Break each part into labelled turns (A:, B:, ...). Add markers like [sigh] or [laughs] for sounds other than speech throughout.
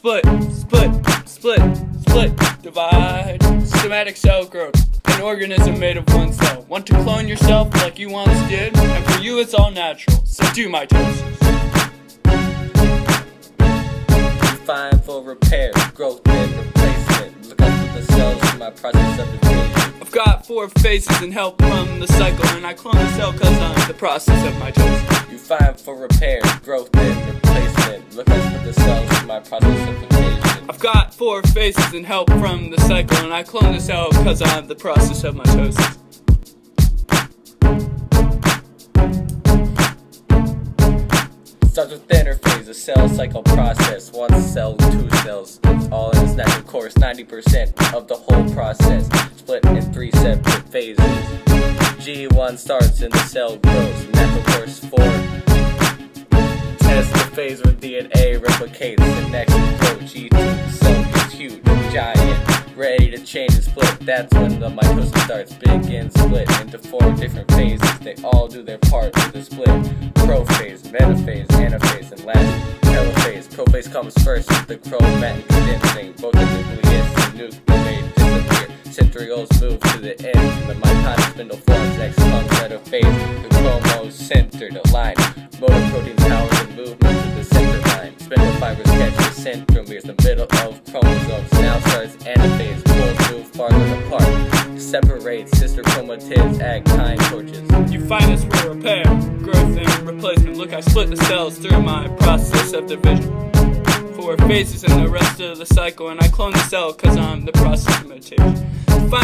A: split, split, split, split, divide. Somatic cell growth. An organism made of one cell. Want to clone yourself like you once did? And for you it's all natural. So do mitosis.
B: Fine for repair, growth and replacement. Look out for the cells in my process of division.
A: I've got four phases and help from the cycle, and I clone the cell cause I'm the process of mitosis.
B: You find for repair, growth and replacement. Look out for the cells my process of division.
A: I've got four phases and help from the cycle, and I clone the cell cause I'm the process of my mitosis.
B: Starts with the interphase, a cell cycle process. One cell, two cells, it's all in its natural course. 90% of the whole process, split in three separate phases. G1 starts and the cell grows. Natural course 4. Phase where DNA replicates. The next approach, G2, cell gets huge, giant, ready to change and split. That's when the mitosis starts. Begin split into four different phases. They all do their part to the split. Prophase, metaphase, anaphase, and last telophase. Prophase comes first with the chromatin condensing. Both the nucleus and Centrioles move to the ends, and the mitotic spindle forms. Next comes metaphase, the chromocentered line. Motor proteins power the movement to the center line. Spindle fibers catch the centromeres, the middle of chromosomes. Now starts anaphase, poles move farther apart. Separate sister chromatids, act time torches.
A: You find us for repair, growth, and replacement. Look, I split the cells through my process of division. Four phases in the rest of the cycle, and I clone the cell cause I'm the process of mutation.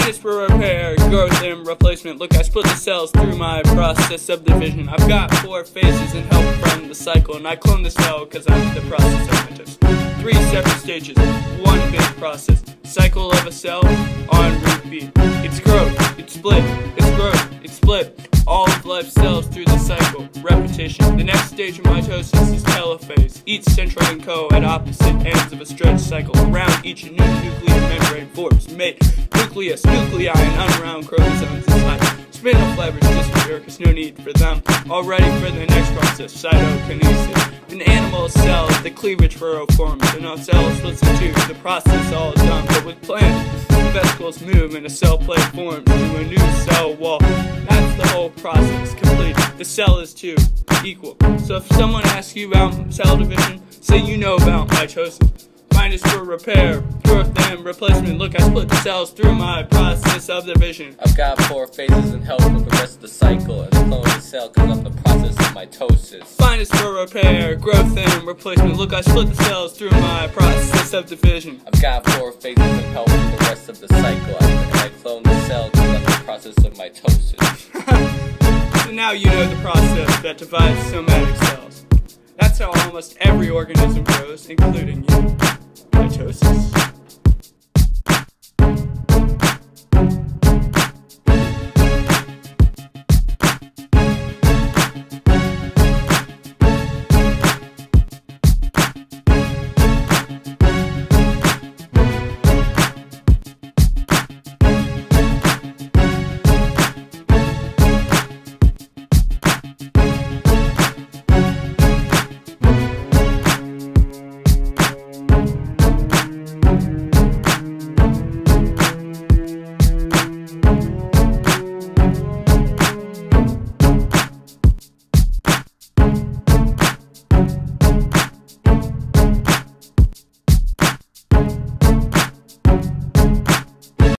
A: This for repair, growth, and replacement. Look, I split the cells through my process of division. I've got four phases and help from the cycle, and I clone the cell cause I'm the process of mutation. Three separate stages, one big process. Cycle of a cell on repeat. It's growth, it's split, it's growth, it's split. All of life cells through the cycle, repetition. The next stage of mitosis is telophase. Each central and co at opposite ends of a stretched cycle. Around each new nuclear membrane forms, mate, nucleus, nuclei, and unround chromosomes inside. Spindle fibers disappear because no need for them. All ready for the next process, cytokinesis. In animal cells, the cleavage furrow forms, and a cells in two. The process all is done, but with plants, the vesicles move and a cell plate forms to a new cell wall. That's the whole process complete. The cell is two, equal. So if someone asks you about cell division, say you know about mitosis. Us for repair, growth, and replacement. Look, I split the cells through my process of division.
B: I've got four phases and help with the rest of the cycle. And clone the cell cause I'm the process of mitosis.
A: Find us for repair, growth, and replacement. Look, I split the cells through my process of division.
B: I've got four phases and help with the rest of the cycle. I clone the cell cause I'm the process of mitosis. [laughs]
A: So now you know the process that divides somatic cells. That's how almost every organism grows, including you.